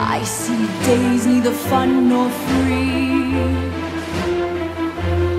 I see days neither fun nor free.